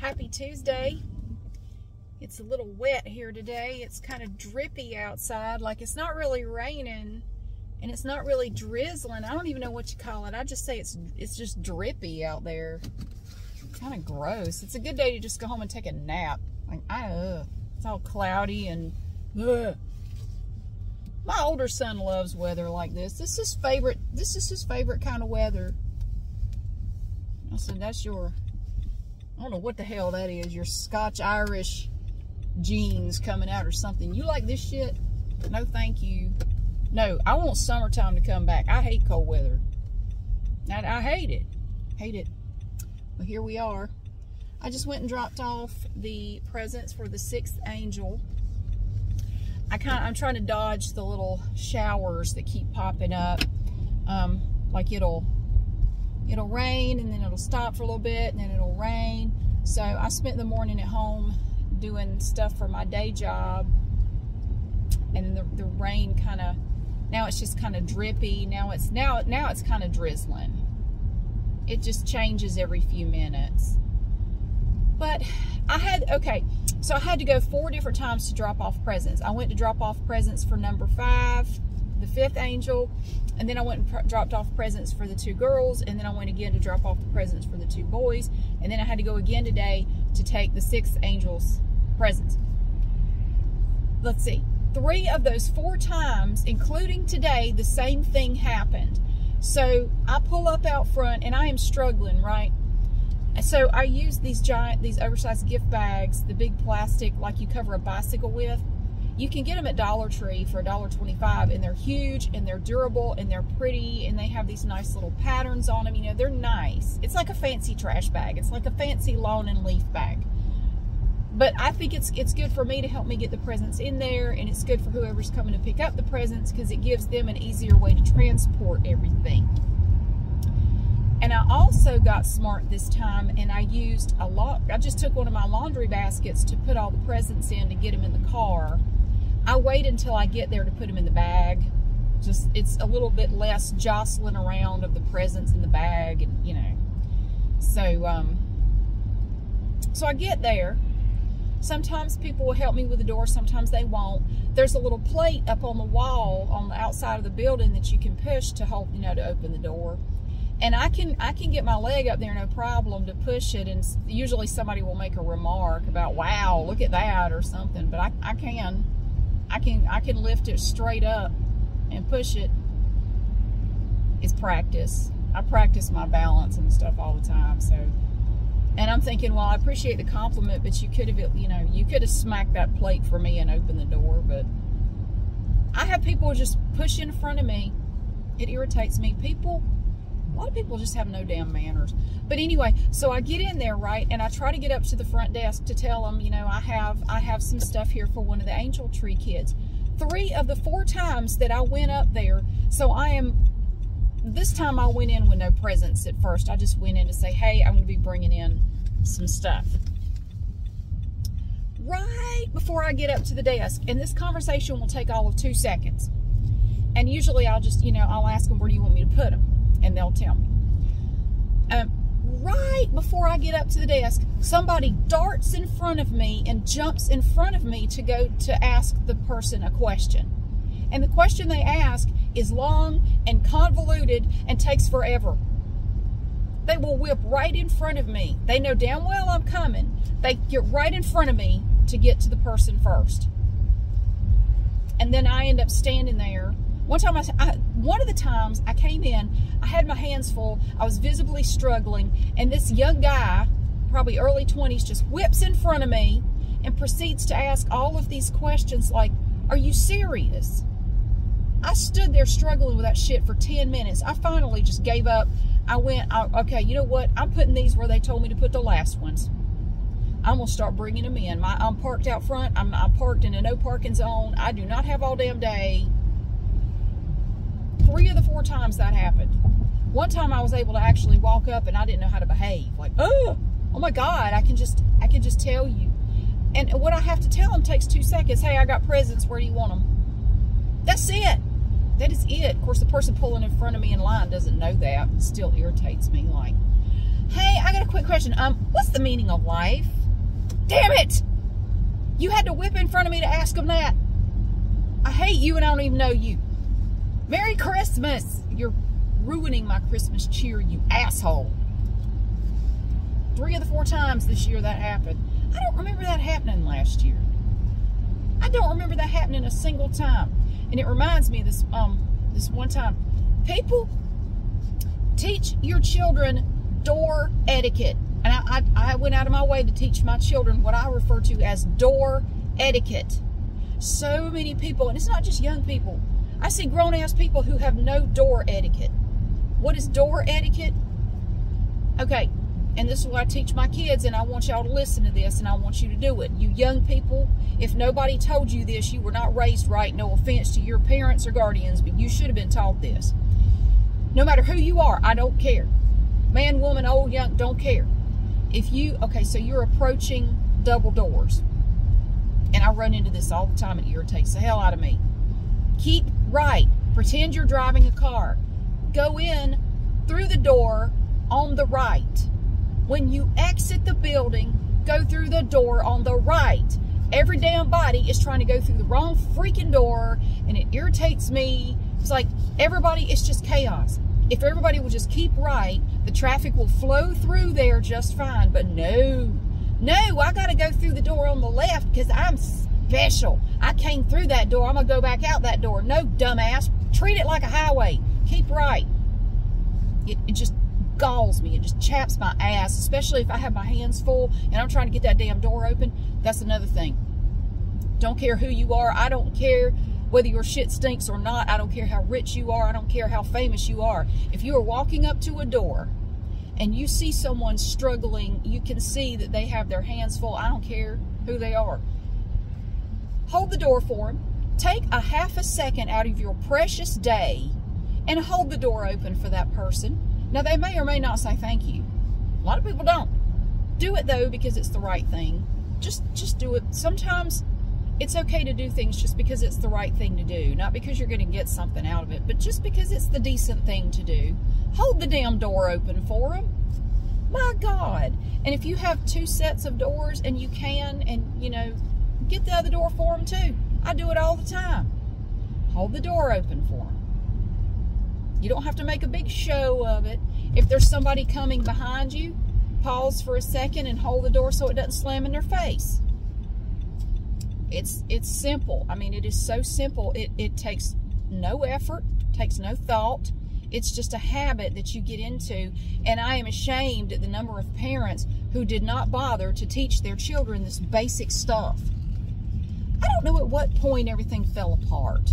Happy Tuesday. It's a little wet here today. It's kind of drippy outside, like it's not really raining and it's not really drizzling. I don't even know what you call it. I just say it's it's just drippy out there. Kind of gross. It's a good day to just go home and take a nap. Like, I, uh, it's all cloudy and, ugh. My older son loves weather like this. This is favorite. This is his favorite kind of weather. I said, that's your, I don't know what the hell that is. Your Scotch Irish genes coming out or something. You like this shit? No, thank you. No, I want summertime to come back. I hate cold weather. I, I hate it. Hate it. But here we are. I just went and dropped off the presents for the sixth angel. I kind I'm trying to dodge the little showers that keep popping up. Um, like it'll it'll rain and then it'll stop for a little bit and then it'll rain. So I spent the morning at home doing stuff for my day job and the, the rain kind of, now it's just kind of drippy. Now it's, now, now it's kind of drizzling. It just changes every few minutes. But I had, okay, so I had to go four different times to drop off presents. I went to drop off presents for number five, the fifth angel, and then I went and dropped off presents for the two girls, and then I went again to drop off the presents for the two boys, and then I had to go again today to take the sixth angel's presents. Let's see. Three of those four times, including today, the same thing happened. So I pull up out front, and I am struggling, right? So I use these giant, these oversized gift bags, the big plastic like you cover a bicycle with you can get them at Dollar Tree for $1.25 and they're huge and they're durable and they're pretty and they have these nice little patterns on them. You know, they're nice. It's like a fancy trash bag. It's like a fancy lawn and leaf bag. But I think it's it's good for me to help me get the presents in there and it's good for whoever's coming to pick up the presents because it gives them an easier way to transport everything. And I also got smart this time and I used a lot, I just took one of my laundry baskets to put all the presents in to get them in the car I wait until I get there to put them in the bag. Just, it's a little bit less jostling around of the presents in the bag and, you know. So, um, so I get there. Sometimes people will help me with the door, sometimes they won't. There's a little plate up on the wall on the outside of the building that you can push to help, you know, to open the door. And I can I can get my leg up there no problem to push it and usually somebody will make a remark about, wow, look at that or something, but I, I can. I can I can lift it straight up and push it. It's practice. I practice my balance and stuff all the time. So, and I'm thinking, well, I appreciate the compliment, but you could have, you know, you could have smacked that plate for me and opened the door. But I have people just push in front of me. It irritates me. People a lot of people just have no damn manners. But anyway, so I get in there, right, and I try to get up to the front desk to tell them, you know, I have I have some stuff here for one of the Angel Tree kids. Three of the four times that I went up there, so I am, this time I went in with no presents at first. I just went in to say, hey, I'm going to be bringing in some stuff. Right before I get up to the desk, and this conversation will take all of two seconds. And usually I'll just, you know, I'll ask them, where do you want me to put them? And they'll tell me. Um, right before I get up to the desk, somebody darts in front of me and jumps in front of me to go to ask the person a question. And the question they ask is long and convoluted and takes forever. They will whip right in front of me. They know damn well I'm coming. They get right in front of me to get to the person first. And then I end up standing there one time, I, I, one of the times I came in, I had my hands full. I was visibly struggling, and this young guy, probably early 20s, just whips in front of me and proceeds to ask all of these questions like, are you serious? I stood there struggling with that shit for 10 minutes. I finally just gave up. I went, okay, you know what? I'm putting these where they told me to put the last ones. I'm going to start bringing them in. My, I'm parked out front. I'm, I'm parked in a no parking zone. I do not have all damn day times that happened. One time I was able to actually walk up and I didn't know how to behave. Like, oh, oh my God, I can just, I can just tell you. And what I have to tell them takes two seconds. Hey, I got presents. Where do you want them? That's it. That is it. Of course, the person pulling in front of me in line doesn't know that. It still irritates me. Like, hey, I got a quick question. Um, what's the meaning of life? Damn it! You had to whip in front of me to ask them that. I hate you and I don't even know you. Christmas! You're ruining my Christmas cheer, you asshole. Three of the four times this year that happened. I don't remember that happening last year. I don't remember that happening a single time. And it reminds me this um this one time. People teach your children door etiquette. And I, I, I went out of my way to teach my children what I refer to as door etiquette. So many people, and it's not just young people. I see grown ass people who have no door etiquette. What is door etiquette? Okay, and this is what I teach my kids, and I want y'all to listen to this, and I want you to do it. You young people, if nobody told you this, you were not raised right. No offense to your parents or guardians, but you should have been taught this. No matter who you are, I don't care. Man, woman, old, young, don't care. If you, okay, so you're approaching double doors, and I run into this all the time, it irritates the hell out of me. Keep right. Pretend you're driving a car. Go in through the door on the right. When you exit the building, go through the door on the right. Every damn body is trying to go through the wrong freaking door, and it irritates me. It's like everybody, it's just chaos. If everybody will just keep right, the traffic will flow through there just fine. But no, no, I got to go through the door on the left because I'm special. I came through that door. I'm going to go back out that door. No, dumbass. Treat it like a highway. Keep right. It, it just galls me. It just chaps my ass, especially if I have my hands full and I'm trying to get that damn door open. That's another thing. Don't care who you are. I don't care whether your shit stinks or not. I don't care how rich you are. I don't care how famous you are. If you are walking up to a door and you see someone struggling, you can see that they have their hands full. I don't care who they are. Hold the door for them. Take a half a second out of your precious day and hold the door open for that person. Now, they may or may not say thank you. A lot of people don't. Do it though because it's the right thing. Just just do it. Sometimes it's okay to do things just because it's the right thing to do, not because you're going to get something out of it, but just because it's the decent thing to do. Hold the damn door open for them. My God. And if you have two sets of doors and you can, and you know, get the other door for them too. I do it all the time. Hold the door open for them. You don't have to make a big show of it. If there's somebody coming behind you, pause for a second and hold the door so it doesn't slam in their face. It's it's simple. I mean, it is so simple. It it takes no effort, takes no thought. It's just a habit that you get into. And I am ashamed at the number of parents who did not bother to teach their children this basic stuff. I don't know at what point everything fell apart.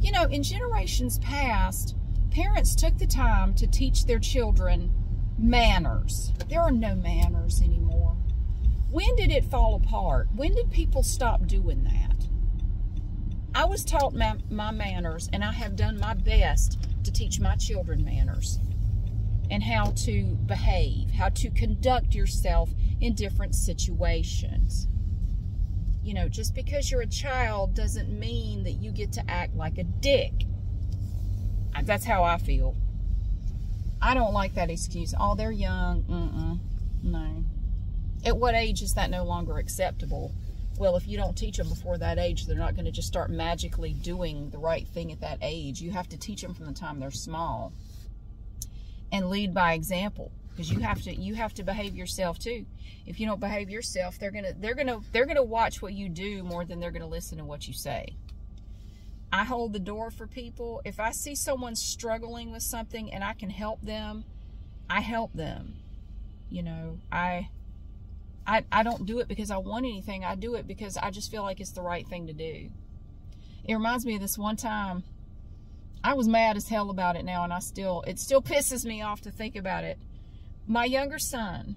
You know, in generations past, parents took the time to teach their children manners. There are no manners anymore. When did it fall apart? When did people stop doing that? I was taught my, my, manners, and I have done my best to teach my children manners and how to behave, how to conduct yourself in different situations. You know, just because you're a child doesn't mean that you get to act like a dick. That's how I feel. I don't like that excuse. Oh, they're young. Mm-mm. No. At what age is that no longer acceptable? Well, if you don't teach them before that age, they're not going to just start magically doing the right thing at that age. You have to teach them from the time they're small and lead by example because you have to you have to behave yourself too. If you don't behave yourself, they're to they're to they're to watch what you do more than they're to listen to what you say. I hold the door for people. If I see someone struggling with something and I can help them, I help them. You know, I I, I don't do it because I want anything. I do it because I just feel like it's the right thing to do. It reminds me of this one time. I was mad as hell about it now, and I still, it still pisses me off to think about it. My younger son,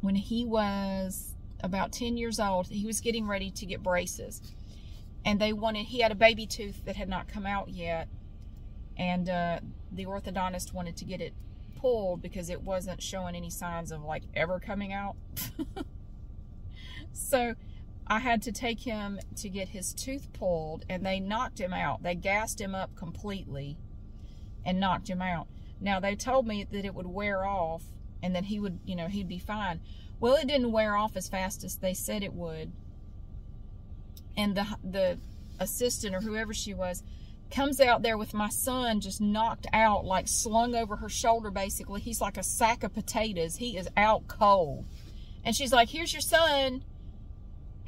when he was about 10 years old, he was getting ready to get braces. And they wanted, he had a baby tooth that had not come out yet. And uh, the orthodontist wanted to get it pulled because it wasn't showing any signs of like ever coming out. so I had to take him to get his tooth pulled and they knocked him out. They gassed him up completely and knocked him out. Now they told me that it would wear off and that he would, you know, he'd be fine. Well, it didn't wear off as fast as they said it would. And the the assistant or whoever she was comes out there with my son just knocked out, like slung over her shoulder, basically. He's like a sack of potatoes. He is out cold. And she's like, Here's your son.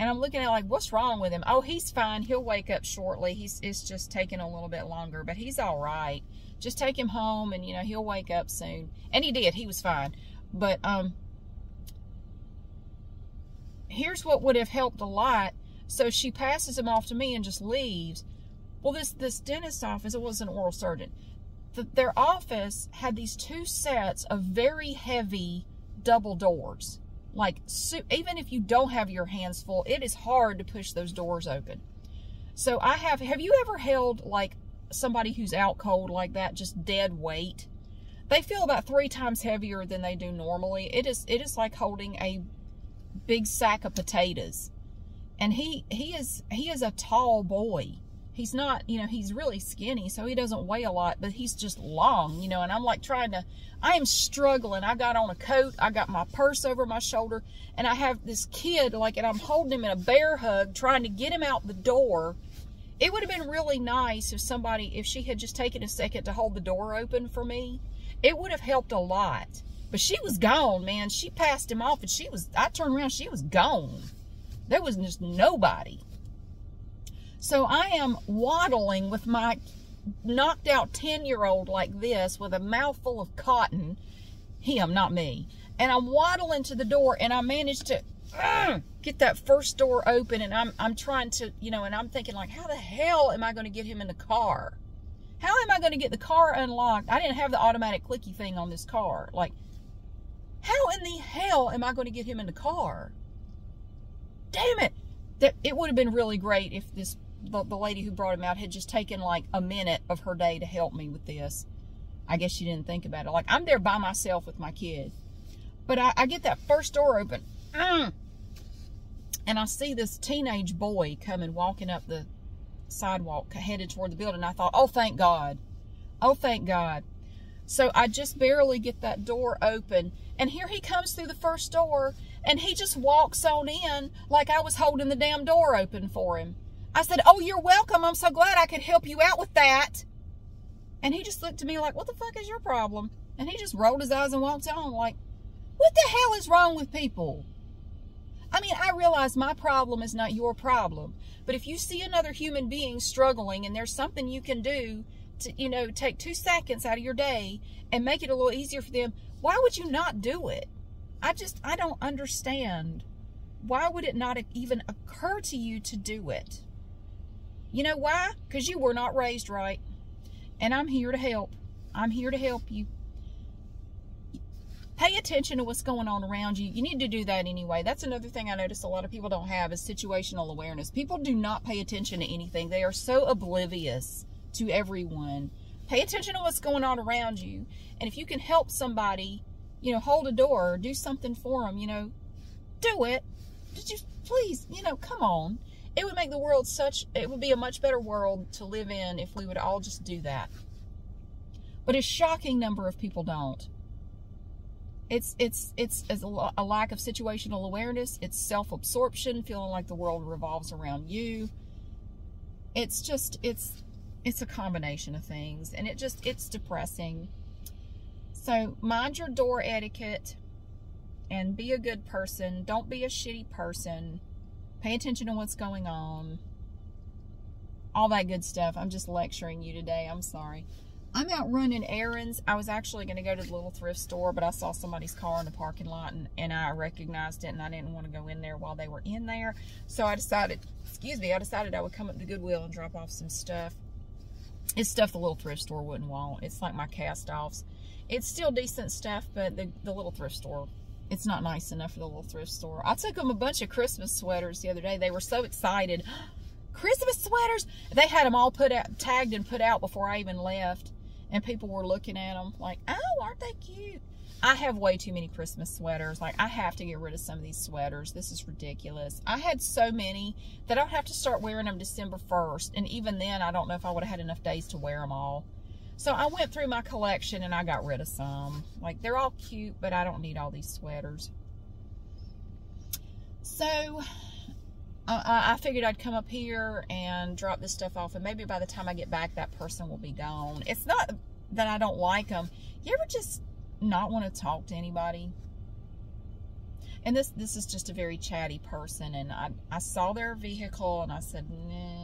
And I'm looking at like, what's wrong with him? Oh, he's fine. He'll wake up shortly. He's it's just taking a little bit longer, but he's all right. Just take him home and you know, he'll wake up soon. And he did. He was fine. But um here's what would have helped a lot. So she passes him off to me and just leaves. Well, this this dentist office, it was an oral surgeon. The, their office had these two sets of very heavy double doors. Like so, even if you don't have your hands full, it is hard to push those doors open. So I have. Have you ever held like somebody who's out cold like that, just dead weight? They feel about three times heavier than they do normally. It is. It is like holding a big sack of potatoes. And he he is he is a tall boy he's not, you know, he's really skinny, so he doesn't weigh a lot, but he's just long, you know, and I'm like trying to, I am struggling. I got on a coat, I got my purse over my shoulder, and I have this kid, like, and I'm holding him in a bear hug, trying to get him out the door. It would have been really nice if somebody, if she had just taken a second to hold the door open for me. It would have helped a lot. But she was gone, man. She passed him off, and she was, I turned around, she was gone. There was just nobody. So I am waddling with my knocked out 10 year old like this with a mouthful of cotton. Him, not me. And I'm waddling to the door and I managed to uh, get that first door open and I'm, I'm trying to, you know, and I'm thinking like, how the hell am I going to get him in the car? How am I going to get the car unlocked? I didn't have the automatic clicky thing on this car. Like, how in the hell am I going to get him in the car? Damn it. That it would have been really great if this the, the lady who brought him out had just taken like a minute of her day to help me with this. I guess she didn't think about it. Like, I'm there by myself with my kid. But I, I get that first door open. Mm, and I see this teenage boy coming, walking up the sidewalk, headed toward the building. I thought, oh, thank God. Oh, thank God. So I just barely get that door open. And here he comes through the first door. And he just walks on in like I was holding the damn door open for him. I said, Oh, you're welcome. I'm so glad I could help you out with that. And he just looked at me like, What the fuck is your problem? And he just rolled his eyes and walked on like, What the hell is wrong with people? I mean, I realize my problem is not your problem. But if you see another human being struggling and there's something you can do to, you know, take two seconds out of your day and make it a little easier for them, why would you not do it? I just, I don't understand. Why would it not even occur to you to do it? You know why? Because you were not raised right. And I'm here to help. I'm here to help you. Pay attention to what's going on around you. You need to do that anyway. That's another thing I notice a lot of people don't have is situational awareness. People do not pay attention to anything. They are so oblivious to everyone. Pay attention to what's going on around you. And if you can help somebody, you know, hold a door or do something for them, you know, do it. Just please, you know, come on it would make the world such it would be a much better world to live in if we would all just do that. But a shocking number of people don't. It's it's it's, it's a, a lack of situational awareness. It's self-absorption feeling like the world revolves around you. It's just it's it's a combination of things and it just it's depressing. So mind your door etiquette and be a good person. Don't be a shitty person Pay attention to what's going on. All that good stuff. I'm just lecturing you today. I'm sorry. I'm out running errands. I was actually going to go to the little thrift store, but I saw somebody's car in the parking lot and, and I recognized it and I didn't want to go in there while they were in there. So I decided, excuse me, I decided I would come up to Goodwill and drop off some stuff. It's stuff the little thrift store wouldn't want. It's like my cast offs. It's still decent stuff, but the, the little thrift store it's not nice enough for the little thrift store. I took them a bunch of Christmas sweaters the other day. They were so excited. Christmas sweaters! They had them all put out, tagged and put out before I even left. And people were looking at them like, oh, aren't they cute? I have way too many Christmas sweaters. Like, I have to get rid of some of these sweaters. This is ridiculous. I had so many that I'd have to start wearing them December 1st. And even then, I don't know if I would have had enough days to wear them all. So I went through my collection and I got rid of some. Like they're all cute, but I don't need all these sweaters. So uh, I figured I'd come up here and drop this stuff off and maybe by the time I get back that person will be gone. It's not that I don't like them. You ever just not want to talk to anybody? And this this is just a very chatty person and I, I saw their vehicle and I said, no,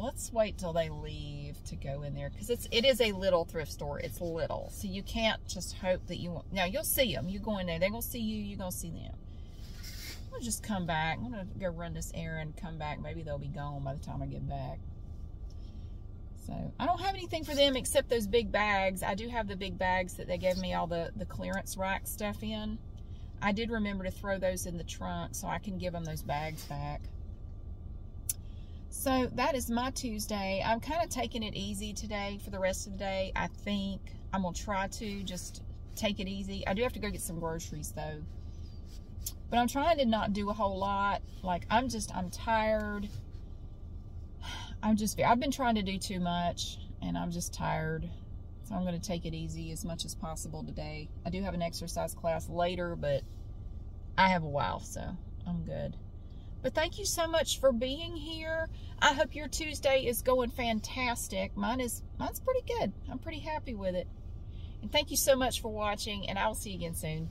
let's wait till they leave to go in there because it's it is a little thrift store. It's little. So you can't just hope that you now you'll see them. You go in there, they're gonna see you, you're gonna see them. I'll just come back. I'm gonna go run this errand, come back. Maybe they'll be gone by the time I get back. So I don't have anything for them except those big bags. I do have the big bags that they gave me all the, the clearance rack stuff in. I did remember to throw those in the trunk so I can give them those bags back. So that is my Tuesday. I'm kind of taking it easy today for the rest of the day. I think I'm going to try to just take it easy. I do have to go get some groceries though. But I'm trying to not do a whole lot. Like, I'm just, I'm tired. I'm just, I've been trying to do too much, and I'm just tired. So I'm going to take it easy as much as possible today. I do have an exercise class later, but I have a while, so I'm good. But thank you so much for being here. I hope your Tuesday is going fantastic. Mine is mine's pretty good. I'm pretty happy with it. And thank you so much for watching, and I will see you again soon.